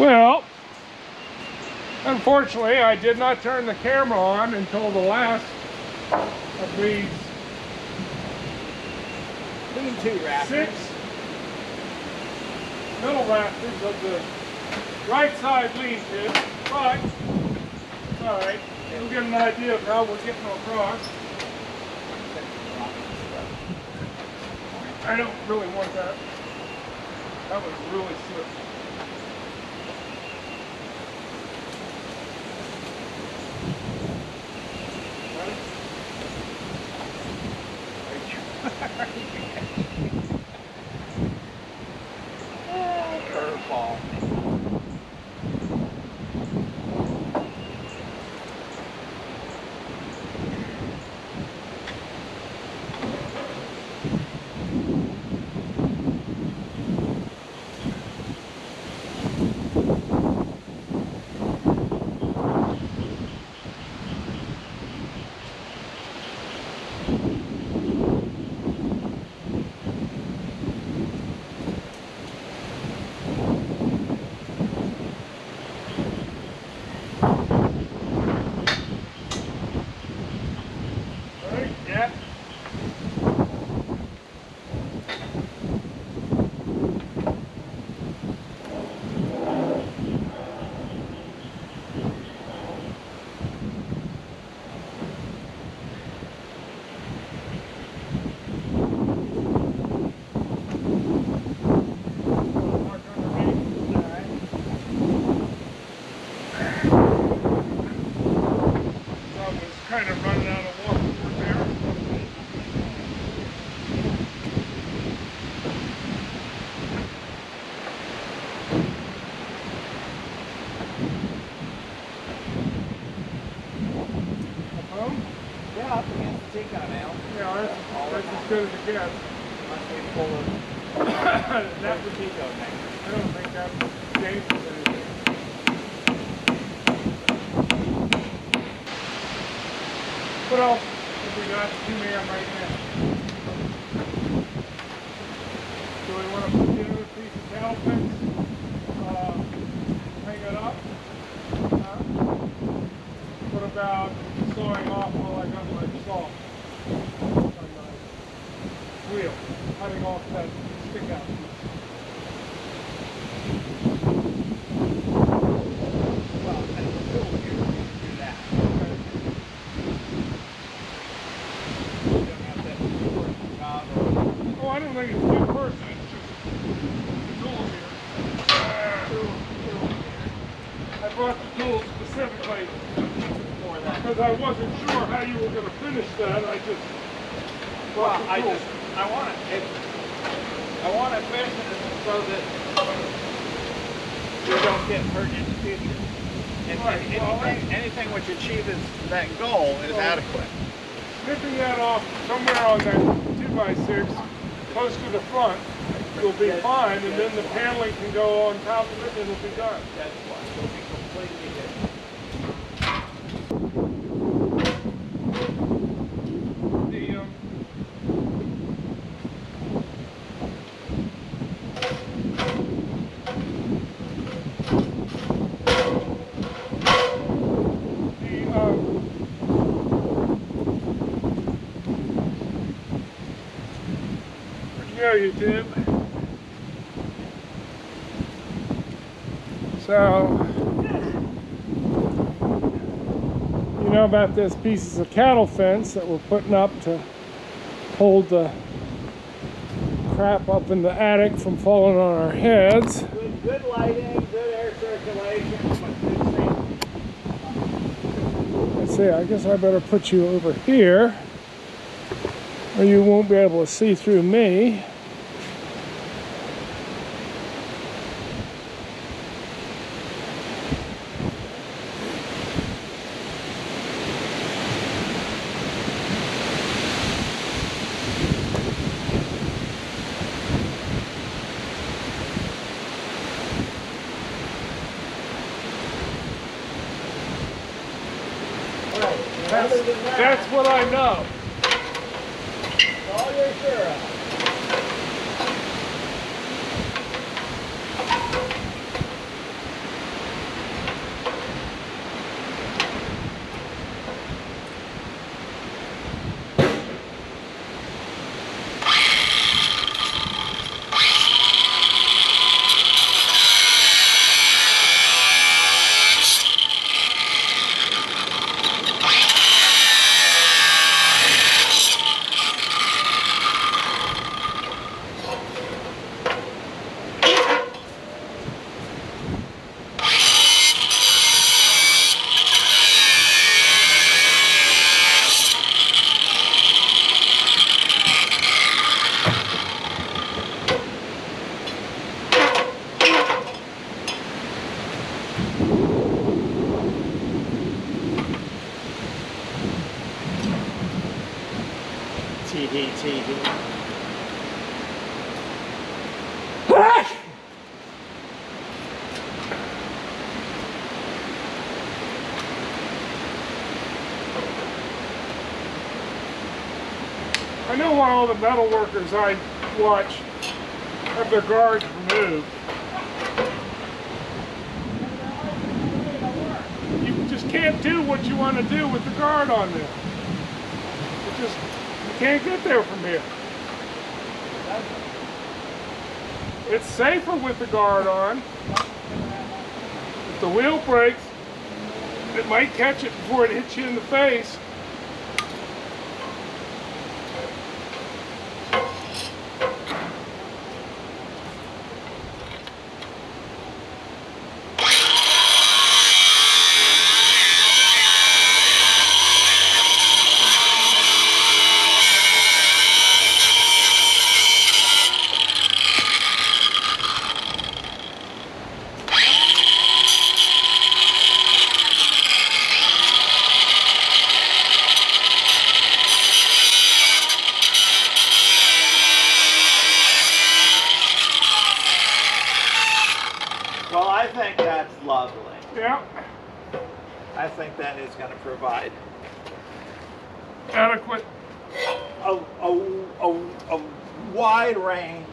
Well, unfortunately, I did not turn the camera on until the last of these Lean to six middle rafters of the right side lean-to, but it's all right. You'll get an idea of how we're getting across. I don't really want that. That was really slick. As good as it gets. Unless we pull a that would be, teacup next. I don't think that's dangerous. What else have we got two man right now? Do we want to put the other piece of cattle fence, uh, hang it up? Uh, What about sawing off while I got my saw? Wheel, off that stick out. Well, and the here, do that. Okay. You don't have to work the job or Oh, I don't think it's two person, it's just the tool here. I brought the tools specifically for that. because I wasn't sure how you were gonna finish that, I just Well, I just, I want it, it, I want to finish it so that we don't get hurt in the future. And Right, and well, anything, anything which achieves that goal is Well, adequate. Snipping that off somewhere on that two by six, close to the front, you'll be fine, and then the paneling can go on top of it, and it'll be done. That's why, it'll be completely different. The, um, the, um, yeah, you did. So, you know about those pieces of cattle fence that we're putting up to hold the crap up in the attic from falling on our heads. Good, good lighting, good air circulation, good. Let's see, I guess I better put you over here or you won't be able to see through me. That's, what I know. all you're sure of. Hee. I know why all the metal workers I watch have their guards removed. You just can't do what you want to do with the guard on there. It just, can't get there from here. It's safer with the guard on. If the wheel breaks, it might catch it before it hits you in the face. Well, I think that's lovely. Yeah, I think that is going to provide adequate. a, a, a, a wide range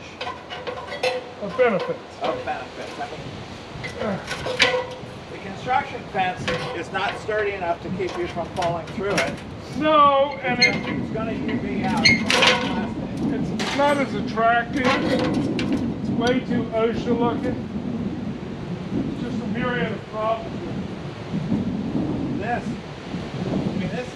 of benefits. of benefits. I mean, the construction fence is not sturdy enough to keep you from falling through it. No, and it, It's going to UV out. It's it's, it's not as attractive. It's way too OSHA looking. It's just a myriad of problems. This, I mean, this